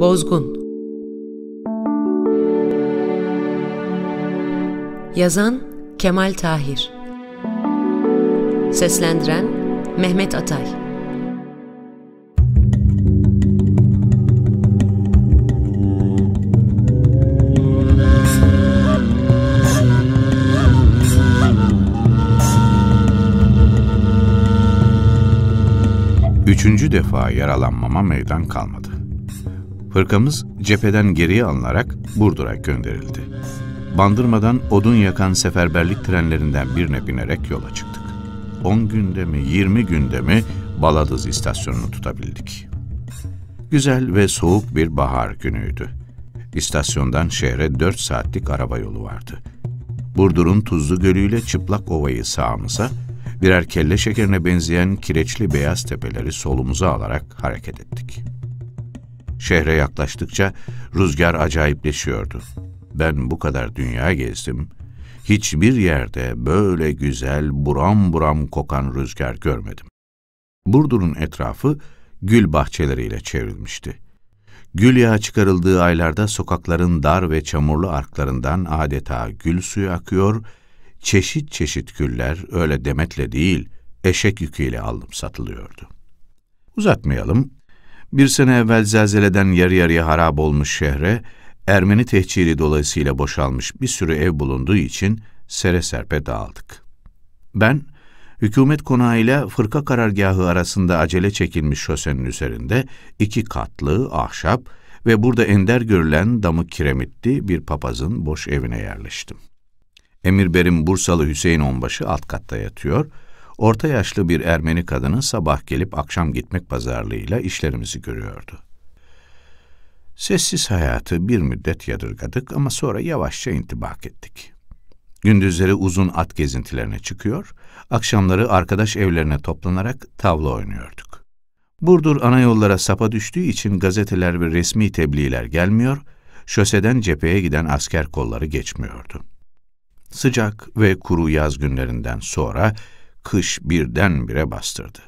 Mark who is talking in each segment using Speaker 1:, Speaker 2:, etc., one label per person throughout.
Speaker 1: Bozgun. Yazan Kemal Tahir. Seslendiren Mehmet Atay.
Speaker 2: Üçüncü defa yaralanmama meydan kalmadı. Fırkamız cepheden geriye alınarak Burdur'a gönderildi. Bandırmadan odun yakan seferberlik trenlerinden birine binerek yola çıktık. 10 günde mi, 20 günde mi Baladız istasyonunu tutabildik. Güzel ve soğuk bir bahar günüydü. İstasyondan şehre 4 saatlik araba yolu vardı. Burdur'un Tuzlu Gölü ile Çıplak Ova'yı sağımıza, birer kelle şekerine benzeyen kireçli beyaz tepeleri solumuza alarak hareket ettik. Şehre yaklaştıkça rüzgar acayipleşiyordu. Ben bu kadar dünya gezdim, hiçbir yerde böyle güzel, buram buram kokan rüzgar görmedim. Burdur'un etrafı gül bahçeleriyle çevrilmişti. Gül yağı çıkarıldığı aylarda sokakların dar ve çamurlu arklarından adeta gül suyu akıyor, çeşit çeşit güller öyle demetle değil, eşek yüküyle alınıp satılıyordu. Uzatmayalım, bir sene evvel zelzeleden yarı yarıya harap olmuş şehre, Ermeni tehciri dolayısıyla boşalmış bir sürü ev bulunduğu için sere serpe dağıldık. Ben, hükümet konağıyla fırka karargahı arasında acele çekilmiş şosenin üzerinde iki katlı, ahşap ve burada ender görülen damı kiremitli bir papazın boş evine yerleştim. Emir Berim Bursalı Hüseyin Onbaşı alt katta yatıyor, orta yaşlı bir Ermeni kadının sabah gelip akşam gitmek pazarlığıyla işlerimizi görüyordu. Sessiz hayatı bir müddet yadırgadık ama sonra yavaşça intibak ettik. Gündüzleri uzun at gezintilerine çıkıyor, akşamları arkadaş evlerine toplanarak tavla oynuyorduk. Burdur ana yollara sapa düştüğü için gazeteler ve resmi tebliğler gelmiyor, şoseden cepheye giden asker kolları geçmiyordu. Sıcak ve kuru yaz günlerinden sonra kış birdenbire bastırdı.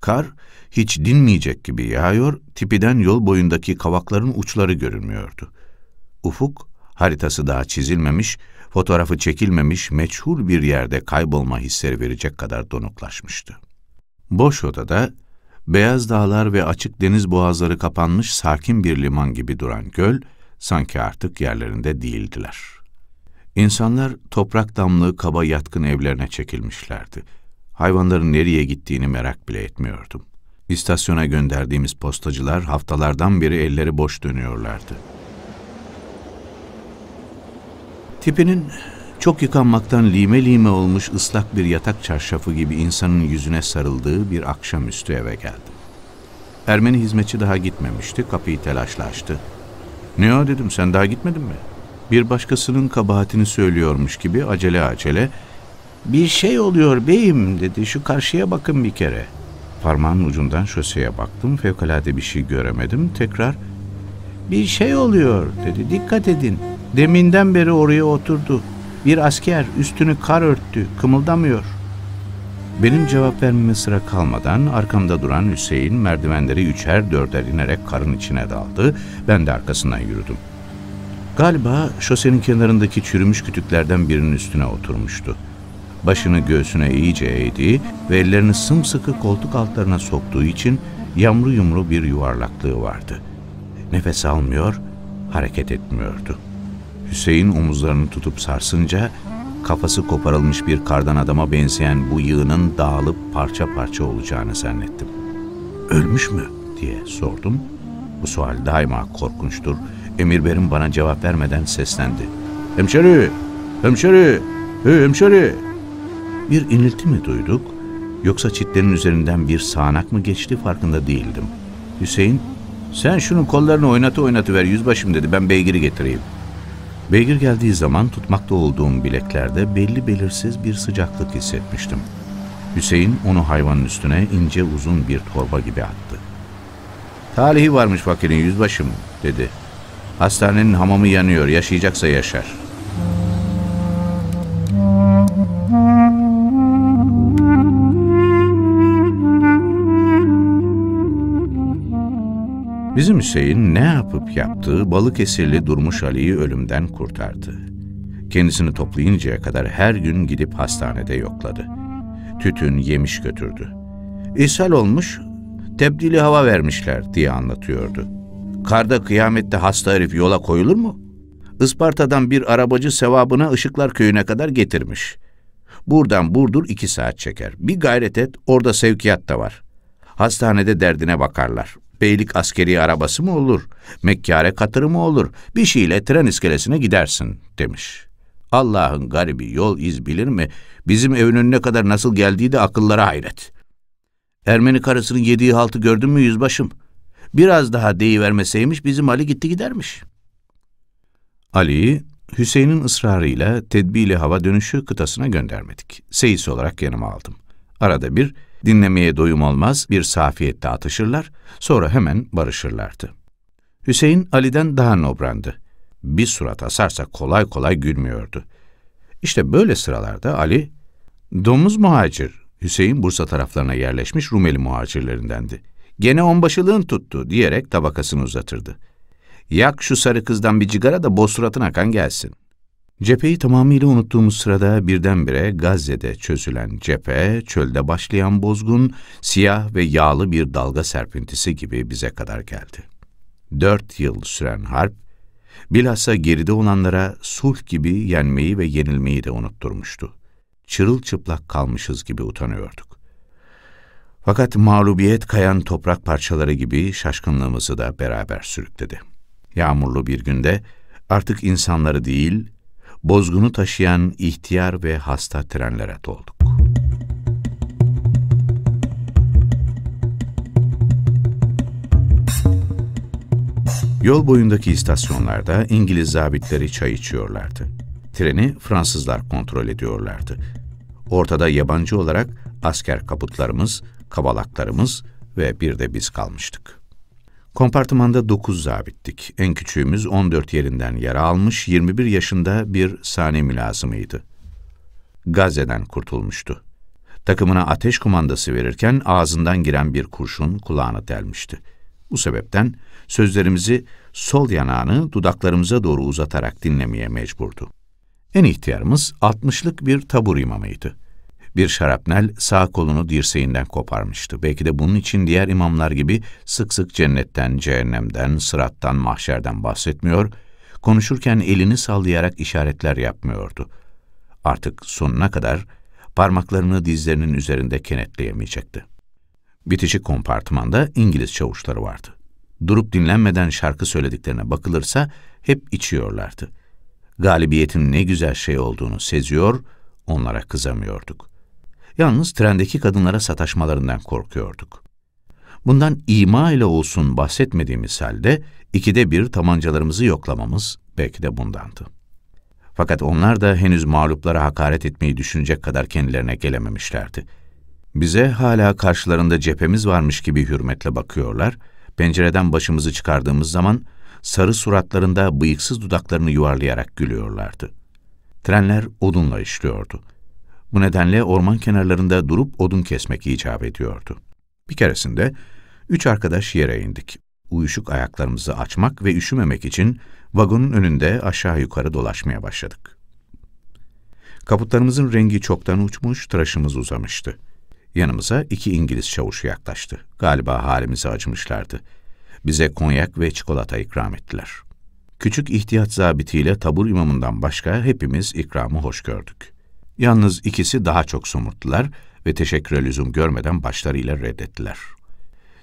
Speaker 2: Kar hiç dinmeyecek gibi yağıyor, tipiden yol boyundaki kavakların uçları görünmüyordu. Ufuk, haritası daha çizilmemiş, fotoğrafı çekilmemiş meçhul bir yerde kaybolma hisleri verecek kadar donuklaşmıştı. Boş odada, beyaz dağlar ve açık deniz boğazları kapanmış sakin bir liman gibi duran göl, sanki artık yerlerinde değildiler. İnsanlar toprak damlı kaba yatkın evlerine çekilmişlerdi. Hayvanların nereye gittiğini merak bile etmiyordum. İstasyona gönderdiğimiz postacılar haftalardan beri elleri boş dönüyorlardı. Tipinin çok yıkanmaktan lime lime olmuş ıslak bir yatak çarşafı gibi insanın yüzüne sarıldığı bir akşamüstü eve geldim. Ermeni hizmetçi daha gitmemişti, kapıyı telaşla açtı. Ne o dedim, sen daha gitmedin mi? Bir başkasının kabahatini söylüyormuş gibi acele acele, bir şey oluyor beyim dedi, şu karşıya bakın bir kere. Parmağın ucundan şoseye baktım, fevkalade bir şey göremedim, tekrar, bir şey oluyor dedi, dikkat edin. Deminden beri oraya oturdu. Bir asker üstünü kar örttü, kımıldamıyor. Benim cevap vermeme sıra kalmadan arkamda duran Hüseyin merdivenleri üçer dörder inerek karın içine daldı. Ben de arkasından yürüdüm. Galiba şosenin kenarındaki çürümüş kütüklerden birinin üstüne oturmuştu. Başını göğsüne iyice eğdi ve ellerini sımsıkı koltuk altlarına soktuğu için yamru yumru bir yuvarlaklığı vardı. Nefes almıyor, hareket etmiyordu.'' Hüseyin omuzlarını tutup sarsınca kafası koparılmış bir kardan adama benzeyen bu yığının dağılıp parça parça olacağını zannettim. Ölmüş mü diye sordum. Bu sual daima korkunçtur. Emir Berim bana cevap vermeden seslendi. Hemşeri, hemşeri, hey hemşeri. Bir inilti mi duyduk? Yoksa çitlerin üzerinden bir sağanak mı geçti farkında değildim. Hüseyin, sen şunun kollarını oynatı oynatı ver yüzbaşım dedi ben beygiri getireyim. Beygir geldiği zaman tutmakta olduğum bileklerde belli belirsiz bir sıcaklık hissetmiştim. Hüseyin onu hayvanın üstüne ince uzun bir torba gibi attı. Talihi varmış fakirin yüzbaşım dedi. Hastanenin hamamı yanıyor, yaşayacaksa yaşar. Bizim Hüseyin ne yapıp yaptığı Balıkesirli Durmuş Ali'yi ölümden kurtardı. Kendisini toplayıncaya kadar her gün gidip hastanede yokladı. Tütün yemiş götürdü. İshal olmuş, tebdili hava vermişler diye anlatıyordu. Karda kıyamette hasta herif yola koyulur mu? Isparta'dan bir arabacı sevabına Işıklar Köyü'ne kadar getirmiş. Buradan Burdur iki saat çeker. Bir gayret et, orada sevkiyat da var. Hastanede derdine bakarlar. Beylik askeri arabası mı olur? Mekkare katırı mı olur? Bir şeyle tren iskelesine gidersin, demiş. Allah'ın garibi yol iz bilir mi? Bizim evin önüne kadar nasıl geldiği de akıllara hayret. Ermeni karısının yediği haltı gördün mü yüzbaşım? Biraz daha deyivermeseymiş bizim Ali gitti gidermiş. Ali'yi Hüseyin'in ısrarıyla tedbili hava dönüşü kıtasına göndermedik. Seyis olarak yanıma aldım. Arada bir dinlemeye doyum olmaz bir safiyette atışırlar, sonra hemen barışırlardı. Hüseyin Ali'den daha nobrandı. Bir surat asarsa kolay kolay gülmüyordu. İşte böyle sıralarda Ali, domuz muhacir, Hüseyin Bursa taraflarına yerleşmiş Rumeli muhacirlerindendi. Gene onbaşılığın tuttu diyerek tabakasını uzatırdı. Yak şu sarı kızdan bir cigara da boz suratın akan gelsin. Cepheyi tamamıyla unuttuğumuz sırada birdenbire Gazze'de çözülen cephe, çölde başlayan bozgun, siyah ve yağlı bir dalga serpintisi gibi bize kadar geldi. Dört yıl süren harp, bilhassa geride olanlara sulh gibi yenmeyi ve yenilmeyi de unutturmuştu. Çırılçıplak kalmışız gibi utanıyorduk. Fakat mağlubiyet kayan toprak parçaları gibi şaşkınlığımızı da beraber sürükledi. Yağmurlu bir günde artık insanları değil, bozgunu taşıyan ihtiyar ve hasta trenlere dolduk. Yol boyundaki istasyonlarda İngiliz zabitleri çay içiyorlardı. Treni Fransızlar kontrol ediyorlardı. Ortada yabancı olarak asker kaputlarımız, kabalaklarımız ve bir de biz kalmıştık. Kompartımanda dokuz zabittik. En küçüğümüz 14 yerinden yara almış, 21 yaşında bir sani mülazımıydı. Gazze'den kurtulmuştu. Takımına ateş kumandası verirken ağzından giren bir kurşun kulağını delmişti. Bu sebepten sözlerimizi sol yanağını dudaklarımıza doğru uzatarak dinlemeye mecburdu. En ihtiyarımız altmışlık bir tabur imamıydı. Bir şarapnel sağ kolunu dirseğinden koparmıştı. Belki de bunun için diğer imamlar gibi sık sık cennetten, cehennemden, sırattan, mahşerden bahsetmiyor, konuşurken elini sallayarak işaretler yapmıyordu. Artık sonuna kadar parmaklarını dizlerinin üzerinde kenetleyemeyecekti. Bitişik kompartımanda İngiliz çavuşları vardı. Durup dinlenmeden şarkı söylediklerine bakılırsa hep içiyorlardı. Galibiyetin ne güzel şey olduğunu seziyor, onlara kızamıyorduk. Yalnız trendeki kadınlara sataşmalarından korkuyorduk. Bundan ima ile olsun bahsetmediğimiz halde ikide bir tabancalarımızı yoklamamız belki de bundandı. Fakat onlar da henüz mağluplara hakaret etmeyi düşünecek kadar kendilerine gelememişlerdi. Bize hala karşılarında cephemiz varmış gibi hürmetle bakıyorlar, pencereden başımızı çıkardığımız zaman sarı suratlarında bıyıksız dudaklarını yuvarlayarak gülüyorlardı. Trenler odunla işliyordu. Bu nedenle orman kenarlarında durup odun kesmek icap ediyordu. Bir keresinde üç arkadaş yere indik. Uyuşuk ayaklarımızı açmak ve üşümemek için vagonun önünde aşağı yukarı dolaşmaya başladık. Kaputlarımızın rengi çoktan uçmuş, tıraşımız uzamıştı. Yanımıza iki İngiliz çavuşu yaklaştı. Galiba halimize acımışlardı. Bize konyak ve çikolata ikram ettiler. Küçük ihtiyat zabitiyle tabur imamından başka hepimiz ikramı hoş gördük. Yalnız ikisi daha çok somurttular ve teşekküre lüzum görmeden başlarıyla reddettiler.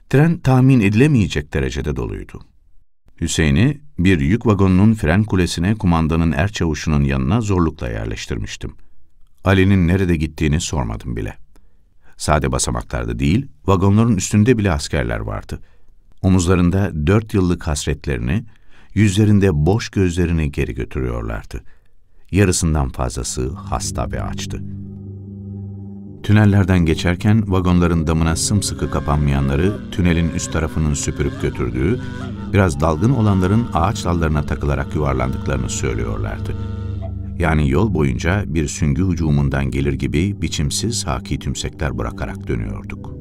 Speaker 2: Tren tahmin edilemeyecek derecede doluydu. Hüseyin'i bir yük vagonunun fren kulesine kumandanın er çavuşunun yanına zorlukla yerleştirmiştim. Ali'nin nerede gittiğini sormadım bile. Sade basamaklarda değil, vagonların üstünde bile askerler vardı. Omuzlarında dört yıllık hasretlerini, yüzlerinde boş gözlerini geri götürüyorlardı.'' Yarısından fazlası hasta ve açtı. Tünellerden geçerken vagonların damına sımsıkı kapanmayanları tünelin üst tarafının süpürüp götürdüğü, biraz dalgın olanların ağaç dallarına takılarak yuvarlandıklarını söylüyorlardı. Yani yol boyunca bir süngü hücumundan gelir gibi biçimsiz haki tümsekler bırakarak dönüyorduk.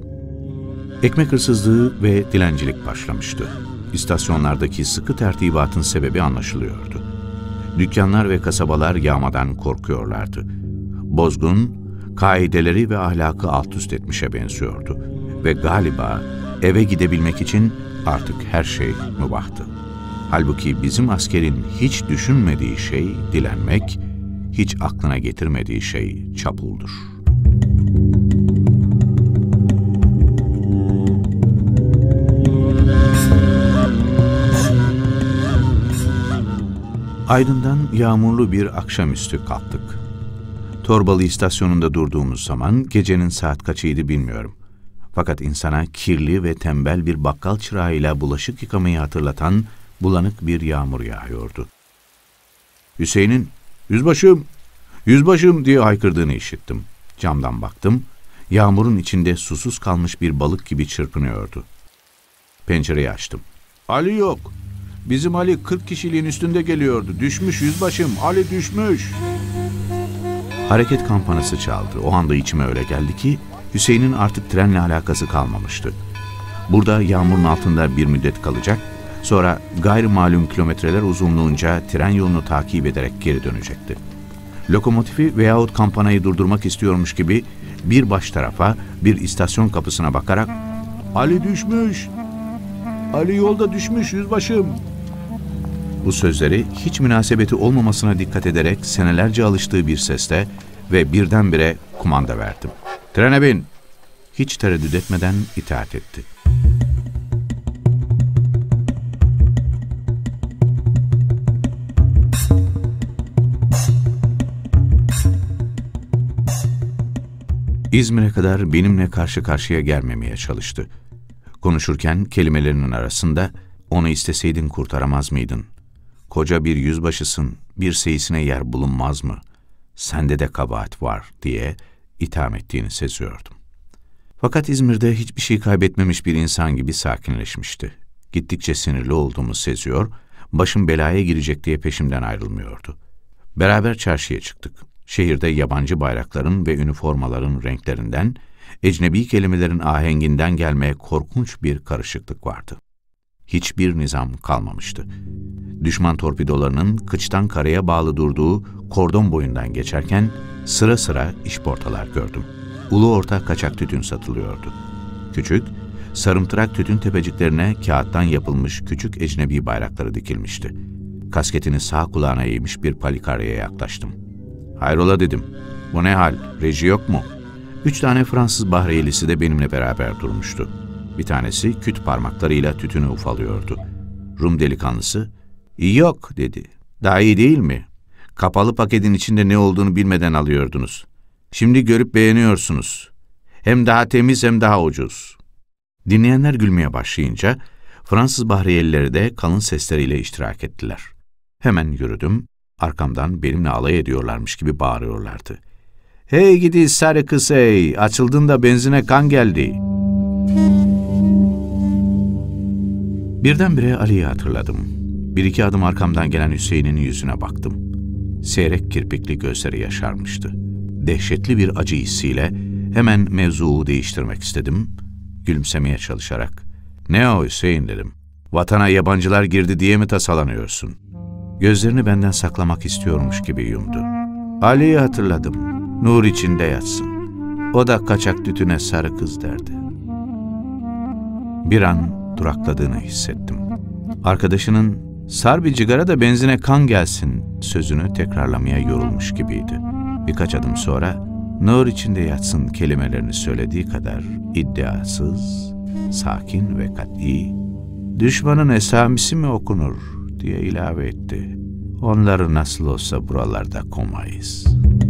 Speaker 2: Ekmek hırsızlığı ve dilencilik başlamıştı. İstasyonlardaki sıkı tertibatın sebebi anlaşılıyordu. Dükkanlar ve kasabalar yağmadan korkuyorlardı. Bozgun, kaideleri ve ahlakı alt üst etmişe benziyordu. Ve galiba eve gidebilmek için artık her şey mübahtı. Halbuki bizim askerin hiç düşünmediği şey dilenmek, hiç aklına getirmediği şey çapuldur. Aydın'dan yağmurlu bir akşamüstü kalktık. Torbalı istasyonunda durduğumuz zaman gecenin saat kaçıydı bilmiyorum. Fakat insana kirli ve tembel bir bakkal çırağıyla bulaşık yıkamayı hatırlatan bulanık bir yağmur yağıyordu. Hüseyin'in yüzbaşım, yüzbaşım diye haykırdığını işittim. Camdan baktım, yağmurun içinde susuz kalmış bir balık gibi çırpınıyordu. Pencereyi açtım. Ali yok. Bizim Ali 40 kişiliğin üstünde geliyordu. Düşmüş yüzbaşım, Ali düşmüş. Hareket kampanası çaldı. O anda içime öyle geldi ki Hüseyin'in artık trenle alakası kalmamıştı. Burada yağmurun altında bir müddet kalacak, sonra gayrimalum kilometreler uzunluğunca tren yolunu takip ederek geri dönecekti. Lokomotifi veyahut kampanayı durdurmak istiyormuş gibi bir baş tarafa, bir istasyon kapısına bakarak ''Ali düşmüş, Ali yolda düşmüş yüzbaşım.'' Bu sözleri hiç münasebeti olmamasına dikkat ederek senelerce alıştığı bir sesle ve birdenbire kumanda verdim. Trene bin! Hiç tereddüt etmeden itaat etti. İzmir'e kadar benimle karşı karşıya gelmemeye çalıştı. Konuşurken kelimelerinin arasında onu isteseydin kurtaramaz mıydın? Koca bir yüzbaşısın, bir seyisine yer bulunmaz mı? Sende de kabahat var diye itham ettiğini seziyordum. Fakat İzmir'de hiçbir şey kaybetmemiş bir insan gibi sakinleşmişti. Gittikçe sinirli olduğumu seziyor, başım belaya girecek diye peşimden ayrılmıyordu. Beraber çarşıya çıktık. Şehirde yabancı bayrakların ve üniformaların renklerinden, ecnebi kelimelerin ahenginden gelmeye korkunç bir karışıklık vardı. Hiçbir nizam kalmamıştı. Düşman torpidolarının kıçtan karaya bağlı durduğu kordon boyundan geçerken sıra sıra işportalar gördüm. Ulu orta kaçak tütün satılıyordu. Küçük, sarımtırak tütün tepeciklerine kağıttan yapılmış küçük ecnebi bayrakları dikilmişti. Kasketini sağ kulağına eğmiş bir palikaryaya yaklaştım. Hayrola dedim. Bu ne hal? Reji yok mu? Üç tane Fransız bahriyelisi de benimle beraber durmuştu. Bir tanesi küt parmaklarıyla tütünü ufalıyordu. Rum delikanlısı, yok dedi. Daha iyi değil mi? Kapalı paketin içinde ne olduğunu bilmeden alıyordunuz. Şimdi görüp beğeniyorsunuz. Hem daha temiz hem daha ucuz. Dinleyenler gülmeye başlayınca Fransız bahriyelileri de kalın sesleriyle iştirak ettiler. Hemen yürüdüm, arkamdan benimle alay ediyorlarmış gibi bağırıyorlardı. Hey gidi sarı kız hey, açıldın da benzine kan geldi. Birdenbire Ali'yi hatırladım. Bir iki adım arkamdan gelen Hüseyin'in yüzüne baktım. Seyrek kirpikli gözleri yaşarmıştı. Dehşetli bir acı hissiyle hemen mevzuu değiştirmek istedim. Gülümsemeye çalışarak. Ne o Hüseyin dedim. Vatana yabancılar girdi diye mi tasalanıyorsun? Gözlerini benden saklamak istiyormuş gibi yumdu. Ali'yi hatırladım. Nur içinde yatsın. O da kaçak tütüne sarı kız derdi. Bir an durakladığını hissettim. Arkadaşının sar bir cigara da benzine kan gelsin sözünü tekrarlamaya yorulmuş gibiydi. Birkaç adım sonra nur içinde yatsın kelimelerini söylediği kadar iddiasız, sakin ve kat'i, düşmanın esamisi mi okunur diye ilave etti. Onları nasıl olsa buralarda komayız.''